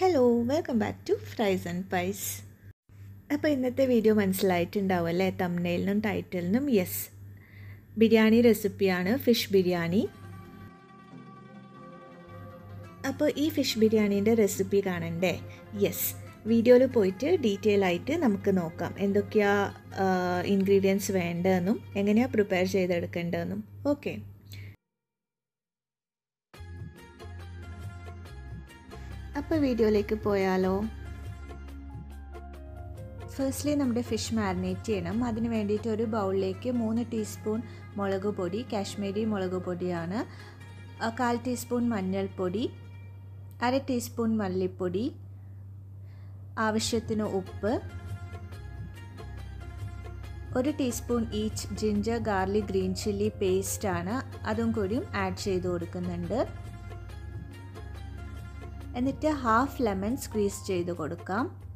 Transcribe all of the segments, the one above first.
Hello welcome back to fries and pies അപ്പോൾ ഇന്നത്തെ video മനസ്സിലായിട്ടുണ്ടാവും അല്ലേ തമ്നെയിലിനും ടൈറ്റിലിനും യെസ് ബിരിയാണി റെസിപ്പിയാണ് ഫിഷ് ബിരിയാണി. അപ്പോൾ ഈ ഫിഷ് ബിരിയാണീന്റെ റെസിപ്പി കാണണ്ടേ? യെസ് വീഡിയോയിൽ പോയിട്ട് ഡീറ്റെയിൽ ആയിട്ട് നമുക്ക് നോക്കാം. എന്തൊക്കെയാ ഇൻഗ്രീഡിയൻസ് വേണ്ടതെന്നും എങ്ങനെയാണ് പ്രിപ്പയർ ചെയ്തെടുക്കേണ്ടതെന്നും. ഓക്കെ അപ്പോൾ വീഡിയോയിലേക്ക് പോയാലോ? ഫസ്റ്റ്ലി നമ്മുടെ ഫിഷ് മാരിനേറ്റ് ചെയ്യണം. അതിന് വേണ്ടിയിട്ട് ഒരു ബൗളിലേക്ക് മൂന്ന് ടീസ്പൂൺ മുളക് പൊടി കാശ്മീരി മുളക് പൊടിയാണ്. കാൽ ടീസ്പൂൺ മഞ്ഞൾപ്പൊടി അര ടീസ്പൂൺ മല്ലിപ്പൊടി ആവശ്യത്തിന് ഉപ്പ് ഒരു teaspoon each ginger garlic green chilli പേസ്റ്റാണ് അതും കൂടിയും ആഡ് ചെയ്ത് കൊടുക്കുന്നുണ്ട്. എന്നിട്ട് ഹാഫ് ലെമൺ സ്ക്വീസ് ചെയ്ത് കൊടുക്കാം.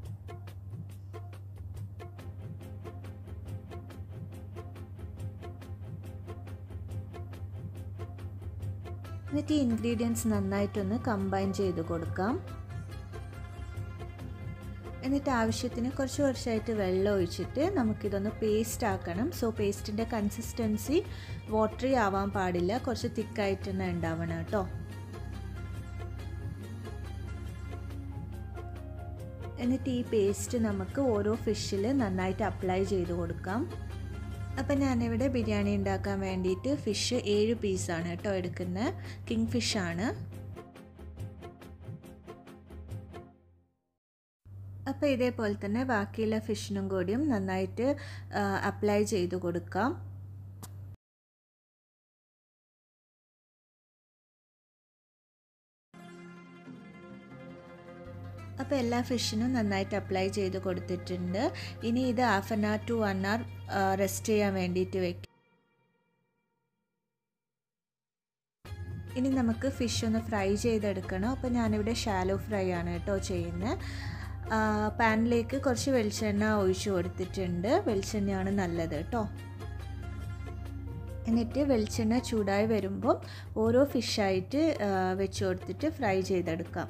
എന്നിട്ട് ഈ ഇൻഗ്രീഡിയൻസ് നന്നായിട്ടൊന്ന് കമ്പൈൻ ചെയ്ത് കൊടുക്കാം. എന്നിട്ട് ആവശ്യത്തിന് കുറച്ച് കുറച്ചായിട്ട് വെള്ളം ഒഴിച്ചിട്ട് നമുക്കിതൊന്ന് പേസ്റ്റ് ആക്കണം. സോ പേസ്റ്റിന്റെ കൺസിസ്റ്റൻസി വാട്ടറി ആവാൻ പാടില്ല. കുറച്ച് തിക്കായിട്ട് തന്നെ ഉണ്ടാവണം കേട്ടോ. എന്നിട്ട് ഈ പേസ്റ്റ് നമുക്ക് ഓരോ ഫിഷിൽ നന്നായിട്ട് അപ്ലൈ ചെയ്ത് കൊടുക്കാം. അപ്പം ഞാനിവിടെ ബിരിയാണി ഉണ്ടാക്കാൻ വേണ്ടിയിട്ട് ഫിഷ് ഏഴ് പീസാണ് കേട്ടോ എടുക്കുന്നത്. കിങ് ഫിഷാണ് അപ്പോൾ ഇതേപോലെ തന്നെ ബാക്കിയുള്ള ഫിഷിനും കൂടിയും നന്നായിട്ട് അപ്ലൈ ചെയ്ത് കൊടുക്കാം. അപ്പോൾ എല്ലാ ഫിഷിനും നന്നായിട്ട് അപ്ലൈ ചെയ്ത് കൊടുത്തിട്ടുണ്ട്. ഇനി ഇത് half an hour to one hour rest ചെയ്യാൻ വേണ്ടിയിട്ട് വെക്കും. ഇനി നമുക്ക് ഫിഷ് ഒന്ന് ഫ്രൈ ചെയ്തെടുക്കണം. അപ്പോൾ ഞാനിവിടെ ഷാലോ ഫ്രൈ ആണ് കേട്ടോ ചെയ്യുന്നത്. പാനിലേക്ക് കുറച്ച് വെളിച്ചെണ്ണ ഒഴിച്ചു കൊടുത്തിട്ടുണ്ട്. വെളിച്ചെണ്ണയാണ് നല്ലത് കേട്ടോ. എന്നിട്ട് വെളിച്ചെണ്ണ ചൂടായി വരുമ്പോൾ ഓരോ ഫിഷായിട്ട് വെച്ച് കൊടുത്തിട്ട് ഫ്രൈ ചെയ്തെടുക്കാം.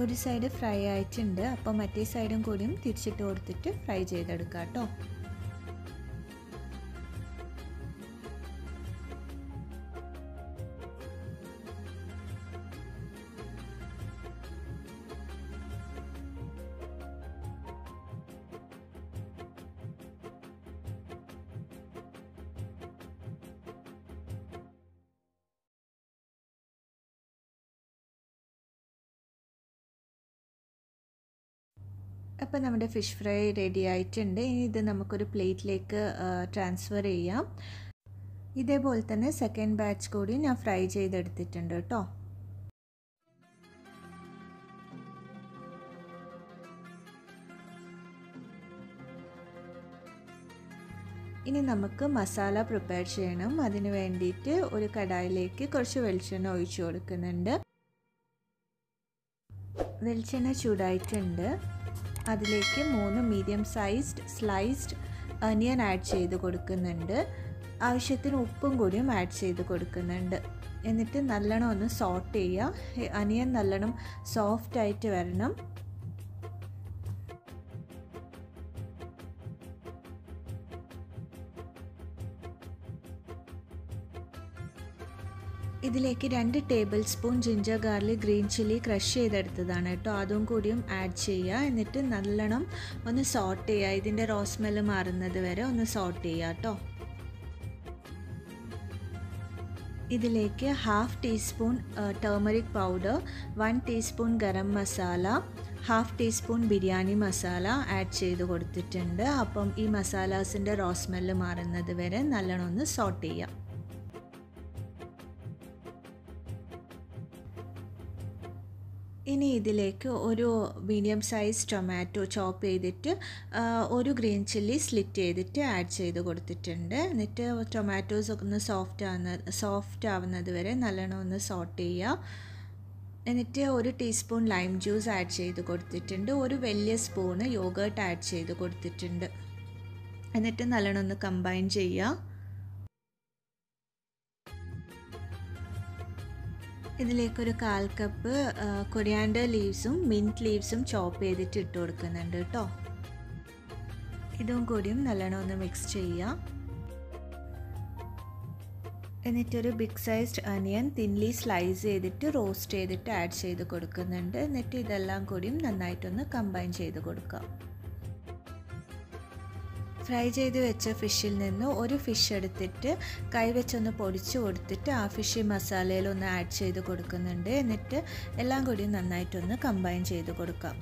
ഒരു സൈഡ് ഫ്രൈ ആയിട്ടുണ്ട്. അപ്പോൾ മറ്റേ സൈഡും കൂടിയും തിരിച്ചിട്ട് കൊടുത്തിട്ട് ഫ്രൈ ചെയ്തെടുക്കാം കേട്ടോ അപ്പോൾ നമ്മുടെ ഫിഷ് ഫ്രൈ റെഡി ആയിട്ടുണ്ട്. ഇനി ഇത് നമുക്കൊരു പ്ലേറ്റിലേക്ക് ട്രാൻസ്ഫർ ചെയ്യാം. ഇതേപോലെ തന്നെ സെക്കൻഡ് ബാച്ച് കൂടി ഞാൻ ഫ്രൈ ചെയ്തെടുത്തിട്ടുണ്ട് കേട്ടോ. ഇനി നമുക്ക് മസാല പ്രിപ്പയർ ചെയ്യണം. അതിന് വേണ്ടിയിട്ട് ഒരു കടായിലേക്ക് കുറച്ച് വെളിച്ചെണ്ണ ഒഴിച്ചു കൊടുക്കുന്നുണ്ട്. വെളിച്ചെണ്ണ ചൂടായിട്ടുണ്ട്. അതിലേക്ക് മൂന്ന് medium sized sliced onion add ചെയ്ത് കൊടുക്കുന്നുണ്ട്. ആവശ്യത്തിന് ഉപ്പും കൂടിയും ആഡ് ചെയ്ത് കൊടുക്കുന്നുണ്ട്. എന്നിട്ട് നല്ലോണം ഒന്ന് സോട്ട് ചെയ്യുക അനിയൻ നല്ലോണം സോഫ്റ്റ് ആയിട്ട് വരണം. ഇതിലേക്ക് രണ്ട് tablespoon ginger garlic green chilli crush ചെയ്തെടുത്തതാണ് കേട്ടോ. അതും കൂടിയും ആഡ് ചെയ്യുക. എന്നിട്ട് നല്ലോണം ഒന്ന് സോട്ട് ചെയ്യുക. ഇതിന്റെ റോസ്മെൽ മാറുന്നത് വരെ ഒന്ന് സോട്ട് ചെയ്യുക കേട്ടോ. ഇതിലേക്ക് half teaspoon turmeric powder one teaspoon garam masala half teaspoon biryani masala add ചെയ്ത് കൊടുത്തിട്ടുണ്ട്. അപ്പം ഈ മസാലാസിന്റെ റോസ്മെൽ മാറുന്നത് വരെ നല്ലോണം ഒന്ന് സോട്ട് ചെയ്യാം ഇനി ഇതിലേക്ക് ഒരു മീഡിയം സൈസ് ടൊമാറ്റോ ചോപ്പ് ചെയ്തിട്ട് ഒരു ഗ്രീൻ ചില്ലി സ്ലിറ്റ് ചെയ്തിട്ട് ആഡ് ചെയ്ത് കൊടുത്തിട്ടുണ്ട്. എന്നിട്ട് ടൊമാറ്റോസ് ഒന്ന് സോഫ്റ്റ് ആവുന്ന സോഫ്റ്റ് ആവുന്നത് വരെ നല്ലോണം ഒന്ന് സോട്ട് ചെയ്യുക എന്നിട്ട് ഒരു ടീസ്പൂൺ ലൈം ജ്യൂസ് ആഡ് ചെയ്ത് കൊടുത്തിട്ടുണ്ട്. ഒരു വലിയ സ്പൂണ് യോഗേർട്ട് ആഡ് ചെയ്ത് കൊടുത്തിട്ടുണ്ട്. എന്നിട്ട് നല്ലോണം ഒന്ന് കമ്പൈൻ ചെയ്യുക ഇതിലേക്കൊരു കാൽ കപ്പ് കൊറിയാൻഡർ ലീവ്സും മിന്റ് ലീവ്സും ചോപ്പ് ചെയ്തിട്ട് ഇട്ട് കൊടുക്കുന്നുണ്ട് കേട്ടോ ഇതും കൂടിയും നല്ലോണം ഒന്ന് മിക്സ് ചെയ്യുക എന്നിട്ടൊരു big sized onion thinly slice ചെയ്തിട്ട് റോസ്റ്റ് ചെയ്തിട്ട് ആഡ് ചെയ്ത് കൊടുക്കുന്നുണ്ട്. എന്നിട്ട് ഇതെല്ലാം കൂടിയും നന്നായിട്ടൊന്ന് കമ്പൈൻ ചെയ്ത് കൊടുക്കാം. ഫ്രൈ ചെയ്ത് വെച്ച ഫിഷിൽ നിന്ന് ഒരു ഫിഷ് എടുത്തിട്ട് കൈവച്ചൊന്ന് പൊടിച്ചു കൊടുത്തിട്ട് ആ ഫിഷ് മസാലയിലൊന്ന് ആഡ് ചെയ്ത് കൊടുക്കുന്നുണ്ട്. എന്നിട്ട് എല്ലാം കൂടി നന്നായിട്ടൊന്ന് കമ്പൈൻ ചെയ്ത് കൊടുക്കാം.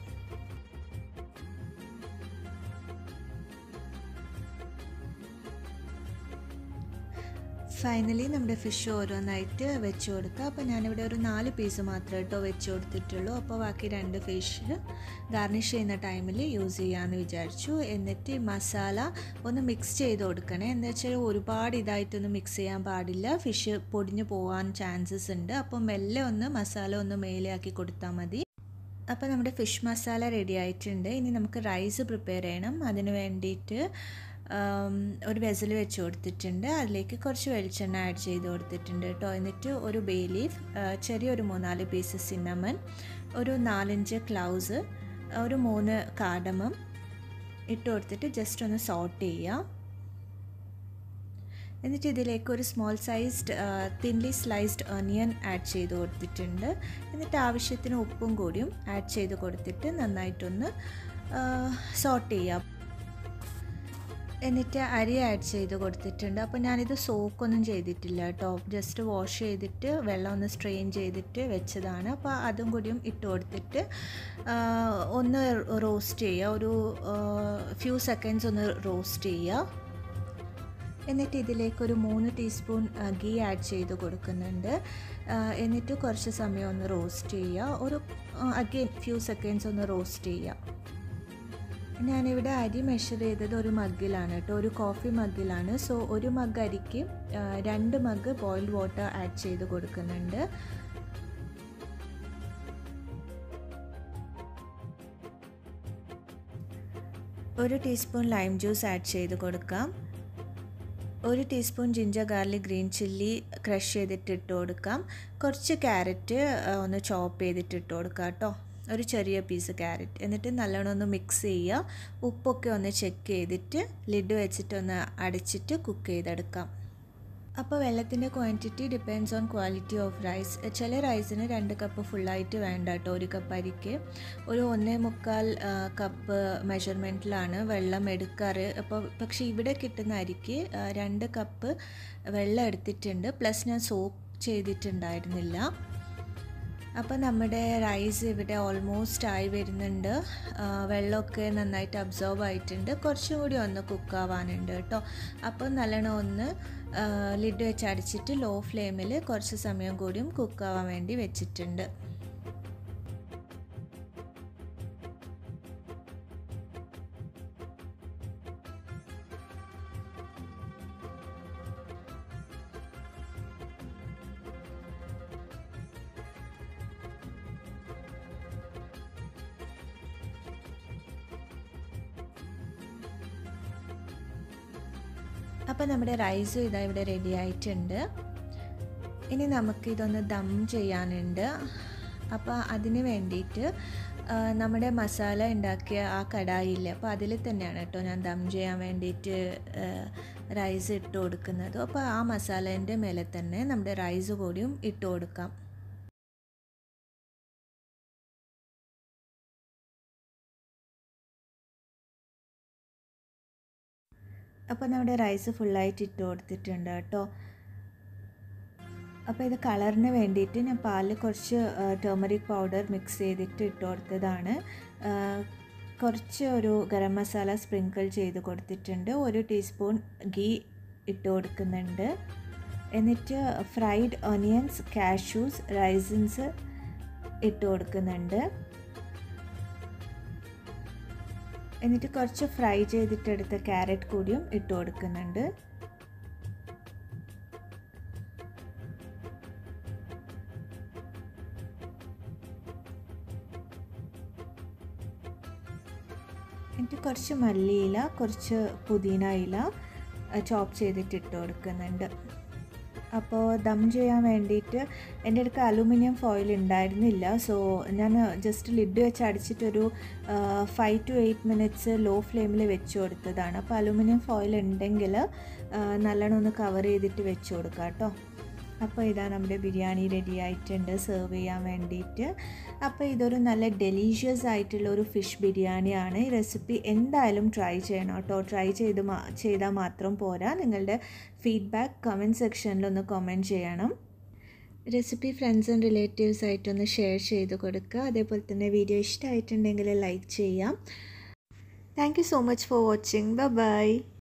ഫൈനലി നമ്മുടെ ഫിഷ് ഓരോന്നായിട്ട് വെച്ച് കൊടുക്കുക അപ്പോൾ ഞാനിവിടെ ഒരു നാല് പീസ് മാത്രമേ കേട്ടോ വെച്ച് കൊടുത്തിട്ടുള്ളൂ. അപ്പോൾ ബാക്കി രണ്ട് ഫിഷ് ഗാർണിഷ് ചെയ്യുന്ന ടൈമിൽ യൂസ് ചെയ്യാമെന്ന് വിചാരിച്ചു. എന്നിട്ട് മസാല ഒന്ന് മിക്സ് ചെയ്ത് കൊടുക്കണേ. എന്താ വെച്ചാൽ ഒരുപാട് ഇതായിട്ടൊന്നും മിക്സ് ചെയ്യാൻ പാടില്ല. ഫിഷ് പൊടിഞ്ഞു പോകാൻ ചാൻസസ് ഉണ്ട്. അപ്പോൾ മെല്ലെ ഒന്ന് മസാല ഒന്ന് മേലെയാക്കി കൊടുത്താൽ മതി. അപ്പോൾ നമ്മുടെ ഫിഷ് മസാല റെഡി ആയിട്ടുണ്ട്. ഇനി നമുക്ക് റൈസ് പ്രിപ്പയർ ചെയ്യണം. അതിന് വേണ്ടിയിട്ട് ഒരു വെസൽ വെച്ച് കൊടുത്തിട്ടുണ്ട്. അതിലേക്ക് കുറച്ച് വെളിച്ചെണ്ണ ആഡ് ചെയ്ത് കൊടുത്തിട്ടുണ്ട് കേട്ടോ. എന്നിട്ട് ഒരു ബേ ലീഫ് ചെറിയൊരു മൂന്നാൽ പീസ് സിന്നമൻ ഒരു നാലഞ്ച് ക്ലൗസ് ഒരു മൂന്ന് കാടമം ഇട്ട് കൊടുത്തിട്ട് ജസ്റ്റ് ഒന്ന് സോട്ട് ചെയ്യുക എന്നിട്ട് ഇതിലേക്ക് ഒരു small sized thinly sliced onion add ചെയ്ത് കൊടുത്തിട്ടുണ്ട്. എന്നിട്ട് ആവശ്യത്തിന് ഉപ്പും കൂടിയും ആഡ് ചെയ്ത് കൊടുത്തിട്ട് നന്നായിട്ടൊന്ന് സോട്ട് ചെയ്യാം. എന്നിട്ട് അരി ആഡ് ചെയ്ത് കൊടുത്തിട്ടുണ്ട്. അപ്പോൾ ഞാനിത് സോക്കൊന്നും ചെയ്തിട്ടില്ല കേട്ടോ ജസ്റ്റ് വാഷ് ചെയ്തിട്ട് വെള്ളം ഒന്ന് സ്ട്രെയിൻ ചെയ്തിട്ട് വെച്ചതാണ്. അപ്പോൾ അതും കൂടിയും ഇട്ട് കൊടുത്തിട്ട് ഒന്ന് റോസ്റ്റ് ചെയ്യുക. ഒരു ഫ്യൂ സെക്കൻഡ്സ് ഒന്ന് റോസ്റ്റ് ചെയ്യുക. എന്നിട്ട് ഇതിലേക്ക് ഒരു മൂന്ന് ടീസ്പൂൺ ഗീ ആഡ് ചെയ്ത് കൊടുക്കുന്നുണ്ട്. എന്നിട്ട് കുറച്ച് സമയം ഒന്ന് റോസ്റ്റ് ചെയ്യുക. ഒരു അഗെയിൻ ഫ്യൂ സെക്കൻഡ്സ് ഒന്ന് റോസ്റ്റ് ചെയ്യുക. ഞാനിവിടെ അരി മെഷർ ചെയ്തത് ഒരു മഗ്ഗിലാണ് കേട്ടോ. ഒരു കോഫി മഗ്ഗിലാണ് സോ ഒരു മഗ് അരിക്ക് രണ്ട് മഗ് ബോയിൽഡ് വാട്ടർ ആഡ് ചെയ്ത് കൊടുക്കുന്നുണ്ട്. ഒരു ടീസ്പൂൺ ലൈം ജ്യൂസ് ആഡ് ചെയ്ത് കൊടുക്കാം. ഒരു teaspoon ginger garlic green chilli crush ചെയ്തിട്ട് ഇട്ട് കൊടുക്കാം. കുറച്ച് ക്യാരറ്റ് ഒന്ന് ചോപ്പ് ചെയ്തിട്ട് ഇട്ട് കൊടുക്കാം കേട്ടോ. ഒരു ചെറിയ പീസ് ക്യാരറ്റ് എന്നിട്ട് നല്ലോണം ഒന്ന് മിക്സ് ചെയ്യുക. ഉപ്പൊക്കെ ഒന്ന് ചെക്ക് ചെയ്തിട്ട് ലിഡ് വെച്ചിട്ട് ഒന്ന് അടച്ചിട്ട് കുക്ക് ചെയ്തെടുക്കാം. അപ്പോൾ വെള്ളത്തിന്റെ quantity depends on quality of rice ചില റൈസിന് രണ്ട് കപ്പ് ഫുള്ളായിട്ട് വേണ്ട കേട്ടോ ഒരു കപ്പ് അരിക്ക്. ഒരു ഒന്നേ മുക്കാൽ കപ്പ് മെഷർമെന്റിലാണ് വെള്ളം എടുക്കാറ്. അപ്പോൾ പക്ഷേ ഇവിടെ കിട്ടുന്ന അരിക്ക് രണ്ട് കപ്പ് വെള്ളം എടുത്തിട്ടുണ്ട്. പ്ലസ് ഞാൻ സോപ്പ് ചെയ്തിട്ടുണ്ടായിരുന്നില്ല. അപ്പോൾ നമ്മുടെ റൈസ് ഇവിടെ ഓൾമോസ്റ്റ് ആയി വരുന്നുണ്ട്. വെള്ളമൊക്കെ നന്നായിട്ട് അബ്സോർബ് ആയിട്ടുണ്ട്. കുറച്ചും കൂടി ഒന്ന് കുക്കാവാനുണ്ട് കേട്ടോ. അപ്പോൾ നല്ലോണം ഒന്ന് ലിഡ് വെച്ച് അടിച്ചിട്ട് ലോ ഫ്ലെയിമിൽ കുറച്ച് സമയം കൂടിയും കുക്കാവാൻ വേണ്ടി വെച്ചിട്ടുണ്ട്. അപ്പോൾ നമ്മുടെ റൈസ് ഇതാ ഇവിടെ റെഡി ആയിട്ടുണ്ട്. ഇനി നമുക്ക് ഇതൊന്ന് ദം ചെയ്യാനുണ്ട്. അപ്പോൾ അതിന് വേണ്ടിയിട്ട് നമ്മുടെ മസാല ഉണ്ടാക്കിയ ആ കടായില്ല അപ്പോൾ അതിൽ തന്നെയാണ് കേട്ടോ ഞാൻ ദം ചെയ്യാൻ വേണ്ടിയിട്ട് റൈസ് ഇട്ട് കൊടുക്കുന്നത്. അപ്പോൾ ആ മസാലേന്റെ മേലെ തന്നെ നമ്മുടെ റൈസ് കൂടിയും ഇട്ട് കൊടുക്കാം. അപ്പോൾ നമ്മുടെ റൈസ് ഫുള്ളായിട്ട് ഇട്ട് കൊടുത്തിട്ടുണ്ട് കേട്ടോ. അപ്പോൾ ഇത് കളറിന് വേണ്ടിയിട്ട് ഞാൻ പാലിൽ കുറച്ച് ടേമറിക് പൗഡർ മിക്സ് ചെയ്തിട്ട് ഇട്ട് കൊടുത്തതാണ്. കുറച്ച് ഒരു ഗരം മസാല സ്പ്രിങ്കിൾ ചെയ്ത് കൊടുത്തിട്ടുണ്ട്. ഒരു ടീസ്പൂൺ ഗീ ഇട്ട് കൊടുക്കുന്നുണ്ട്. എന്നിട്ട് ഫ്രൈഡ് ഒനിയൻസ് കാഷ്യൂസ് റൈസിൻസ് ഇട്ട് കൊടുക്കുന്നുണ്ട്. എന്നിട്ട് കുറച്ച് ഫ്രൈ ചെയ്തിട്ടെടുത്ത ക്യാരറ്റ് കൂടിയും ഇട്ട് കൊടുക്കുന്നുണ്ട്. എന്നിട്ട് കുറച്ച് മല്ലിയില കുറച്ച് പുതിന ഇല ചോപ്പ് ചെയ്തിട്ട് ഇട്ട് കൊടുക്കുന്നുണ്ട്. അപ്പോൾ ദം ചെയ്യാൻ വേണ്ടിയിട്ട് എന്റെ അടുത്ത് അലൂമിനിയം ഫോയിൽ ഉണ്ടായിരുന്നില്ല. സോ ഞാൻ ജസ്റ്റ് ലിഡ് വെച്ച് അടിച്ചിട്ടൊരു five to eight minutes low ഫ്ലെയിമിൽ വെച്ച് കൊടുത്തതാണ്. അപ്പോൾ അലൂമിനിയം ഫോയിൽ ഉണ്ടെങ്കിൽ നല്ലോണം ഒന്ന് കവർ ചെയ്തിട്ട് വെച്ച് കൊടുക്കാം കേട്ടോ അപ്പോൾ ഇതാ നമ്മുടെ ബിരിയാണി റെഡി ആയിട്ടുണ്ട്. സെർവ് ചെയ്യാൻ വേണ്ടിയിട്ട്. അപ്പോൾ ഇതൊരു നല്ല ഡെലീഷ്യസ് ആയിട്ടുള്ള ഒരു ഫിഷ് ബിരിയാണിയാണ് ഈ റെസിപ്പി എന്തായാലും ട്രൈ ചെയ്യണം കേട്ടോ. ട്രൈ ചെയ്ത് ചെയ്താൽ മാത്രം പോരാ. നിങ്ങളുടെ ഫീഡ്ബാക്ക് കമന്റ് സെക്ഷനിലൊന്ന് കമന്റ് ചെയ്യണം. റെസിപ്പി ഫ്രണ്ട്സ് ആൻഡ് റിലേറ്റീവ്സ് ആയിട്ടൊന്ന് ഷെയർ ചെയ്ത് കൊടുക്കുക. അതേപോലെ തന്നെ വീഡിയോ ഇഷ്ടമായിട്ടുണ്ടെങ്കിൽ ലൈക്ക് ചെയ്യാം. Thank you so much for watching bye